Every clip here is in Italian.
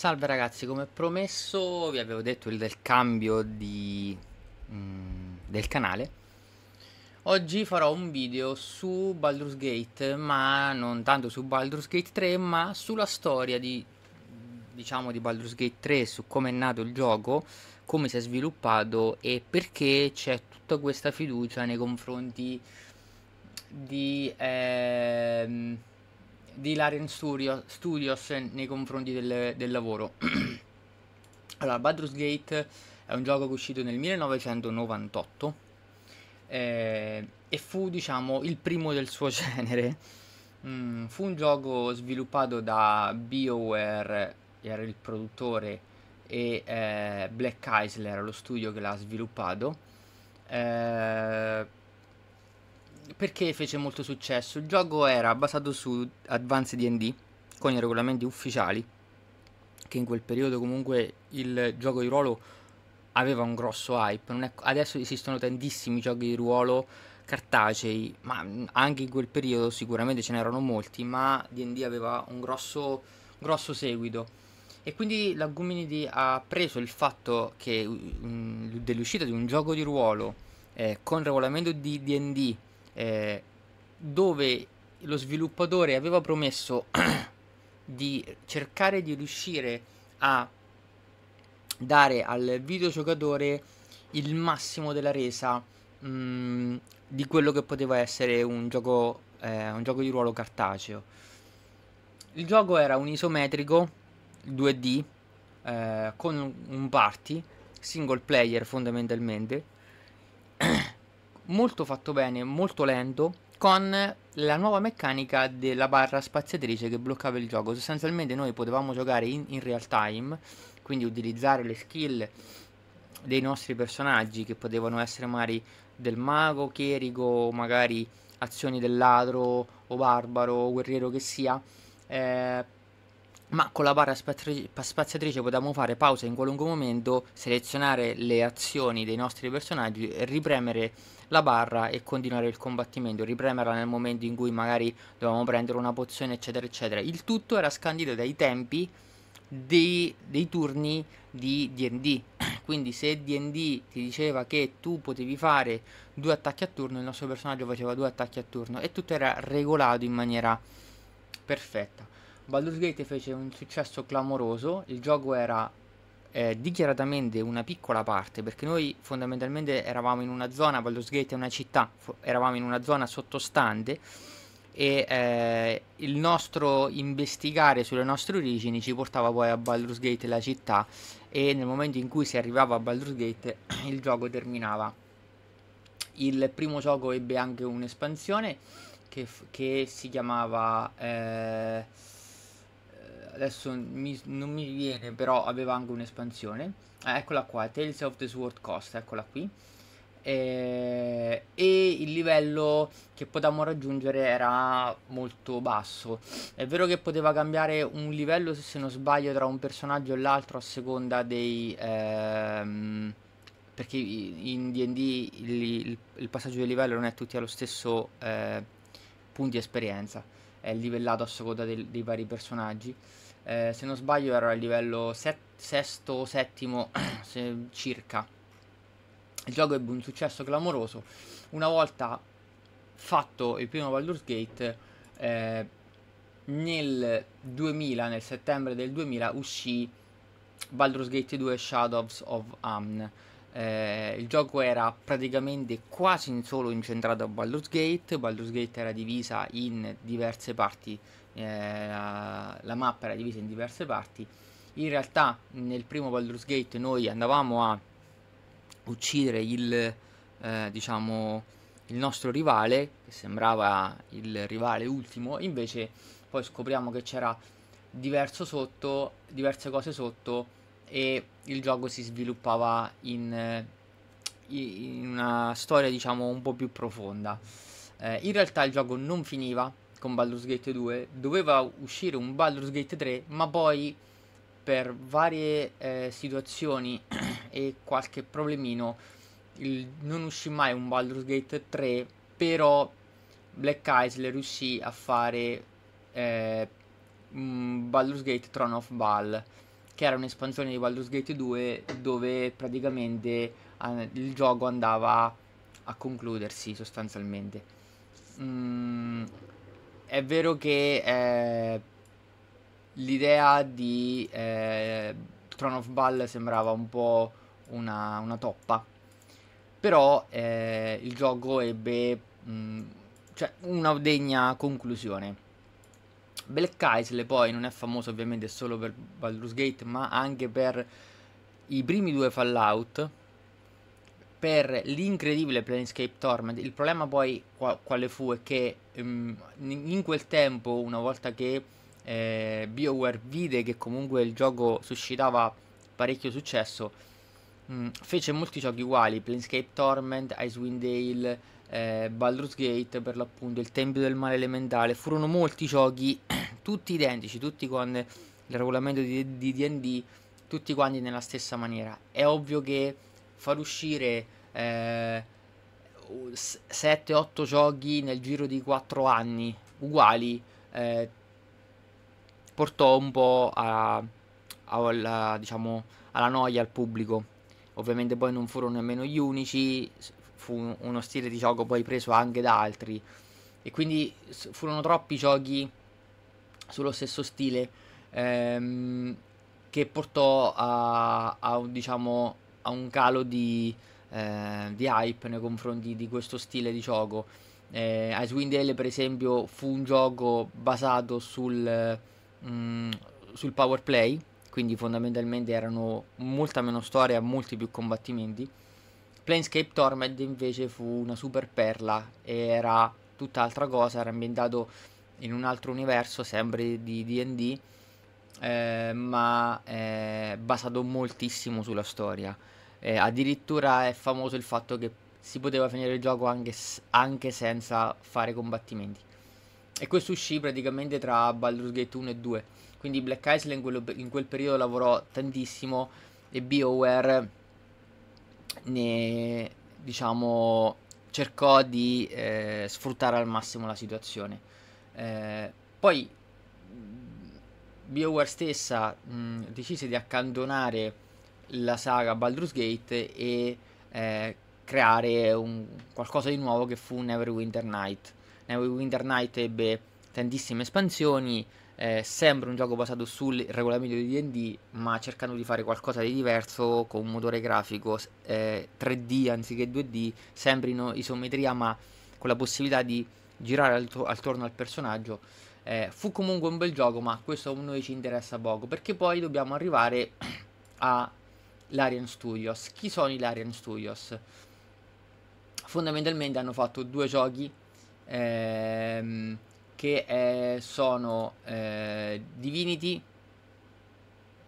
Salve ragazzi, come promesso vi avevo detto il del cambio di, mm, del canale. Oggi farò un video su Baldur's Gate, ma non tanto su Baldur's Gate 3, ma sulla storia di, diciamo, di Baldur's Gate 3, su come è nato il gioco, come si è sviluppato e perché c'è tutta questa fiducia nei confronti di... Ehm, di Larian Studio, Studios nei confronti del, del lavoro. allora, Baldur's Gate è un gioco che è uscito nel 1998 eh, e fu, diciamo, il primo del suo genere. Mm, fu un gioco sviluppato da BioWare, era il produttore, e eh, Black Isle era lo studio che l'ha sviluppato. Eh, perché fece molto successo? Il gioco era basato su Advanced D&D con i regolamenti ufficiali che in quel periodo comunque il gioco di ruolo aveva un grosso hype. È... adesso esistono tantissimi giochi di ruolo cartacei, ma anche in quel periodo sicuramente ce n'erano molti, ma D&D aveva un grosso, grosso seguito. E quindi la Community ha preso il fatto che um, dell'uscita di un gioco di ruolo eh, con regolamento di D&D eh, dove lo sviluppatore aveva promesso di cercare di riuscire a dare al videogiocatore il massimo della resa mh, mm, di quello che poteva essere un gioco, eh, un gioco di ruolo cartaceo. Il gioco era un isometrico 2D eh, con un party single player fondamentalmente molto fatto bene, molto lento, con la nuova meccanica della barra spaziatrice che bloccava il gioco. Sostanzialmente noi potevamo giocare in, in real time, quindi utilizzare le skill dei nostri personaggi che potevano essere magari del mago, chierico, magari azioni del ladro o barbaro o guerriero che sia. Eh, ma con la barra spaziatrice potevamo fare pausa in qualunque momento, selezionare le azioni dei nostri personaggi, ripremere la barra e continuare il combattimento, ripremerla nel momento in cui magari dovevamo prendere una pozione eccetera eccetera. Il tutto era scandito dai tempi dei, dei turni di D&D, quindi se D&D ti diceva che tu potevi fare due attacchi a turno, il nostro personaggio faceva due attacchi a turno e tutto era regolato in maniera perfetta. Baldur's Gate fece un successo clamoroso, il gioco era eh, dichiaratamente una piccola parte, perché noi fondamentalmente eravamo in una zona, Baldur's Gate è una città, eravamo in una zona sottostante e eh, il nostro investigare sulle nostre origini ci portava poi a Baldur's Gate la città e nel momento in cui si arrivava a Baldur's Gate il gioco terminava. Il primo gioco ebbe anche un'espansione che, che si chiamava... Eh, adesso mi, non mi viene, però aveva anche un'espansione. Ah, eccola qua, Tales of the Sword Coast, eccola qui. E, e, il livello che potevamo raggiungere era molto basso. È vero che poteva cambiare un livello, se non sbaglio, tra un personaggio e l'altro a seconda dei... Ehm, perché in D&D il, il, il, passaggio di livello non è tutti allo stesso eh, punti esperienza, è livellato a seconda dei, dei vari personaggi eh, se non sbaglio era a livello set, sesto o settimo se, circa. Il gioco ebbe un successo clamoroso. Una volta fatto il primo Baldur's Gate, eh, nel 2000, nel settembre del 2000, uscì Baldur's Gate 2 Shadows of Amn. Eh, il gioco era praticamente quasi solo incentrato a Baldur's Gate. Baldur's Gate era divisa in diverse parti eh, la, la, mappa era divisa in diverse parti. In realtà nel primo Baldur's Gate noi andavamo a uccidere il, eh, diciamo, il nostro rivale, che sembrava il rivale ultimo, invece poi scopriamo che c'era diverso sotto, diverse cose sotto e il gioco si sviluppava in, in una storia diciamo un po' più profonda. Eh, in realtà il gioco non finiva con Baldur's Gate 2, doveva uscire un Baldur's Gate 3, ma poi per varie eh, situazioni e qualche problemino il, non uscì mai un Baldur's Gate 3, però Black Isle riuscì a fare eh, Baldur's Gate Throne of Ball che era un'espansione di Baldur's Gate 2 dove praticamente eh, il gioco andava a concludersi sostanzialmente. Mm, è vero che eh, l'idea di eh, Throne of Ball sembrava un po' una, una toppa, però eh, il gioco ebbe mh, mm, cioè, una degna conclusione. Black Isle poi non è famoso ovviamente solo per Baldur's Gate, ma anche per i primi due Fallout, per l'incredibile Planescape Torment. Il problema poi qua, quale fu è che um, in quel tempo, una volta che eh, BioWare vide che comunque il gioco suscitava parecchio successo, um, fece molti giochi uguali, Planescape Torment, Icewind Dale, eh, Baldur's Gate per l'appunto, il Tempio del Male Elementale, furono molti giochi tutti identici, tutti con il regolamento di D&D, tutti quanti nella stessa maniera. È ovvio che far uscire eh, 7-8 giochi nel giro di 4 anni uguali eh, portò un po' a, alla, diciamo, alla noia al pubblico. Ovviamente poi non furono nemmeno gli unici, fu uno stile di gioco poi preso anche da altri e quindi furono troppi giochi sullo stesso stile ehm, che portò a, a, diciamo, un calo di, eh, di, hype nei confronti di questo stile di gioco. Eh, Icewind Dale per esempio fu un gioco basato sul, mm, sul power play, quindi fondamentalmente erano molta meno storia molti più combattimenti. Planescape Torment invece fu una super perla era tutt'altra cosa, era ambientato in un altro universo, sempre di DD, eh, ma è basato moltissimo sulla storia. Eh, addirittura è famoso il fatto che si poteva finire il gioco anche, anche senza fare combattimenti. E questo uscì praticamente tra Baldur's Gate 1 e 2. Quindi Black Isle in, quello, in quel periodo lavorò tantissimo e BioWare ne diciamo cercò di eh, sfruttare al massimo la situazione. Eh, poi BioWare stessa mh, decise di accantonare la saga Baldur's Gate e eh, creare un, qualcosa di nuovo che fu Neverwinter Night. Neverwinter Night ebbe tantissime espansioni, eh, sembra un gioco basato sul regolamento di D&D, ma cercando di fare qualcosa di diverso con un motore grafico eh, 3D anziché 2D, sempre in isometria, ma con la possibilità di girare alt- attorno al personaggio. Eh, fu comunque un bel gioco, ma questo a noi ci interessa poco, perché poi dobbiamo arrivare a l'Arian Studios. Chi sono i Larian Studios? Fondamentalmente hanno fatto due giochi ehm, che eh, sono eh, Divinity.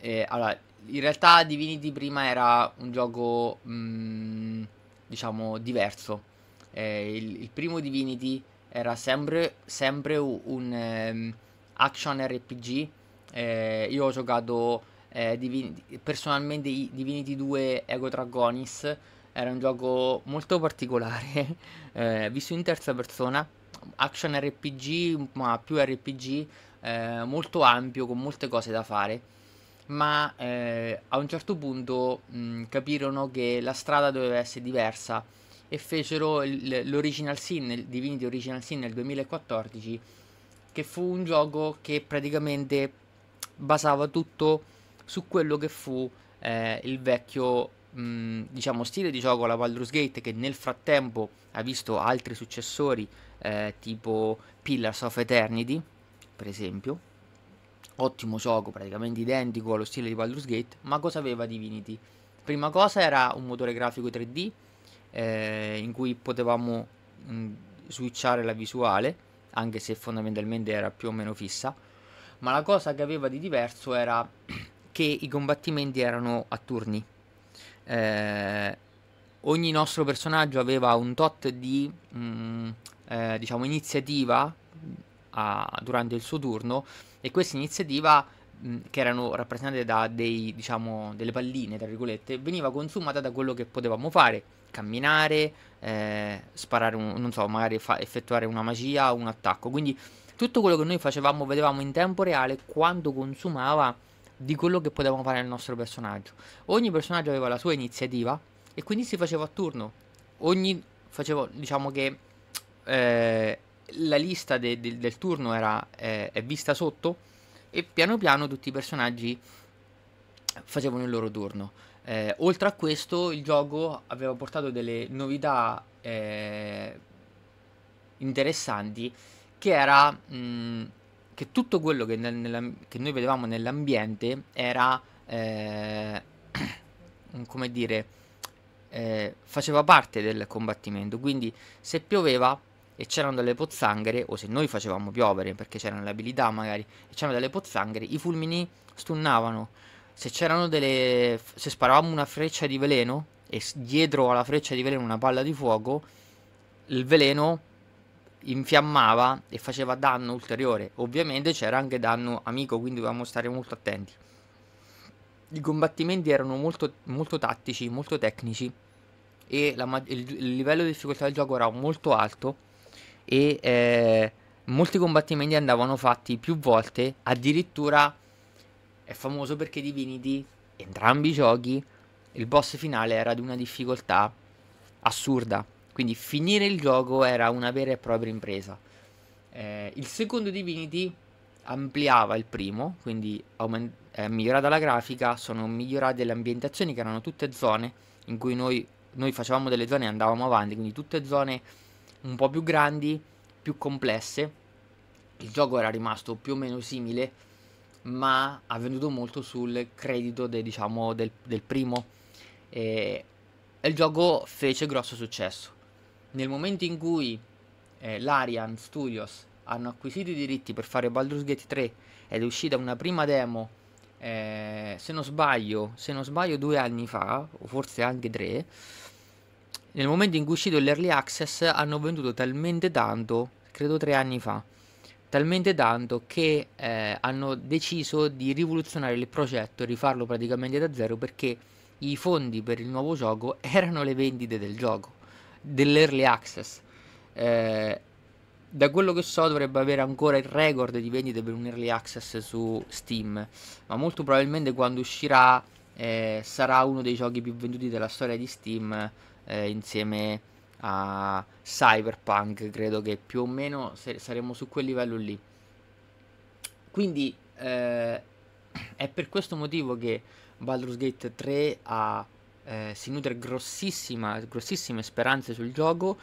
Eh, allora, in realtà Divinity prima era un gioco mh, mm, diciamo diverso. Eh, il, il primo Divinity era sempre, sempre un, um, action RPG. Eh, io ho giocato eh, Divin- personalmente Divinity 2 Ego Dragonis. Era un gioco molto particolare, eh, visto in terza persona, action RPG, ma più RPG, eh, molto ampio, con molte cose da fare. Ma eh, a un certo punto mh, capirono che la strada doveva essere diversa e fecero l'Original Sin, il Divinity Original Sin nel 2014, che fu un gioco che praticamente basava tutto su quello che fu eh, il vecchio mh, diciamo stile di gioco alla Baldur's Gate che nel frattempo ha visto altri successori eh, tipo Pillars of Eternity per esempio ottimo gioco praticamente identico allo stile di Baldur's Gate ma cosa aveva Divinity? prima cosa era un motore grafico 3D eh, in cui potevamo mh, switchare la visuale, anche se fondamentalmente era più o meno fissa, ma la cosa che aveva di diverso era che i combattimenti erano a turni. Eh, ogni nostro personaggio aveva un tot di mh, eh, diciamo iniziativa a, durante il suo turno e questa iniziativa mh, che erano rappresentate da dei, diciamo, delle palline tra virgolette veniva consumata da quello che potevamo fare camminare, eh, sparare un, non so, magari fa- effettuare una magia o un attacco. Quindi tutto quello che noi facevamo vedevamo in tempo reale quanto consumava di quello che potevamo fare nel nostro personaggio. Ogni personaggio aveva la sua iniziativa e quindi si faceva a turno. Ogni facevo, diciamo che eh, la lista de, de, del turno era eh, è vista sotto e piano piano tutti i personaggi facevano il loro turno. Eh, oltre a questo, il gioco aveva portato delle novità eh, interessanti, che era mh, che tutto quello che, nel, nella, che noi vedevamo nell'ambiente era, eh, come dire, eh, faceva parte del combattimento. Quindi, se pioveva e c'erano delle pozzanghere, o se noi facevamo piovere perché c'erano le abilità magari, e c'erano delle pozzanghere, i fulmini stunnavano se c'erano delle... se sparavamo una freccia di veleno e dietro alla freccia di veleno una palla di fuoco, il veleno infiammava e faceva danno ulteriore. Ovviamente c'era anche danno amico, quindi dovevamo stare molto attenti. I combattimenti erano molto, molto tattici, molto tecnici e la, il, il, livello di difficoltà del gioco era molto alto e eh, molti combattimenti andavano fatti più volte, addirittura è famoso perché Divinity, entrambi i giochi, il boss finale era di una difficoltà assurda. Quindi finire il gioco era una vera e propria impresa. Eh, il secondo Divinity ampliava il primo, quindi aument- è migliorata la grafica, sono migliorate le ambientazioni che erano tutte zone in cui noi, noi facevamo delle zone e andavamo avanti, quindi tutte zone un po' più grandi, più complesse. Il gioco era rimasto più o meno simile ma ha venduto molto sul credito de, diciamo, del, del, primo e il gioco fece grosso successo. Nel momento in cui eh, l'Arian Studios hanno acquisito i diritti per fare Baldur's Gate 3 ed è uscita una prima demo, eh, se non sbaglio, se non sbaglio due anni fa, o forse anche tre, nel momento in cui è uscito l'Early Access hanno venduto talmente tanto, credo tre anni fa, talmente tanto che eh, hanno deciso di rivoluzionare il progetto e rifarlo praticamente da zero perché i fondi per il nuovo gioco erano le vendite del gioco, dell'early access. Eh, da quello che so dovrebbe avere ancora il record di vendite per un early access su Steam, ma molto probabilmente quando uscirà eh, sarà uno dei giochi più venduti della storia di Steam eh, insieme a Cyberpunk, credo che più o meno saremo su quel livello lì. Quindi eh, è per questo motivo che Baldur's Gate 3 ha, eh, si nutre grossissime speranze sul gioco.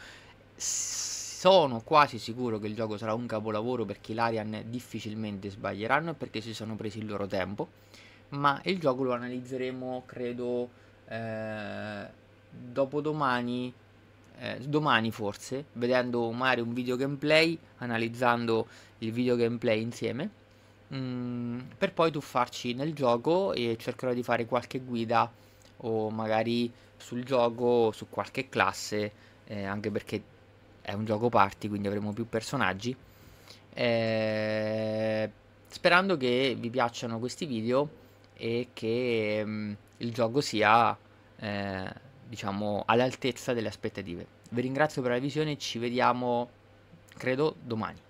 Sono quasi sicuro che il gioco sarà un capolavoro perché i Larian difficilmente sbaglieranno e perché si sono presi il loro tempo. Ma il gioco lo analizzeremo, credo, eh, dopodomani eh, domani forse, vedendo magari un video gameplay, analizzando il video gameplay insieme, mm, per poi tuffarci nel gioco e cercherò di fare qualche guida o magari sul gioco, su qualche classe, eh, anche perché è un gioco party, quindi avremo più personaggi. Eh, sperando che vi piacciono questi video e che mm, il gioco sia eh, diciamo all'altezza delle aspettative. Vi ringrazio per la visione, ci vediamo credo domani.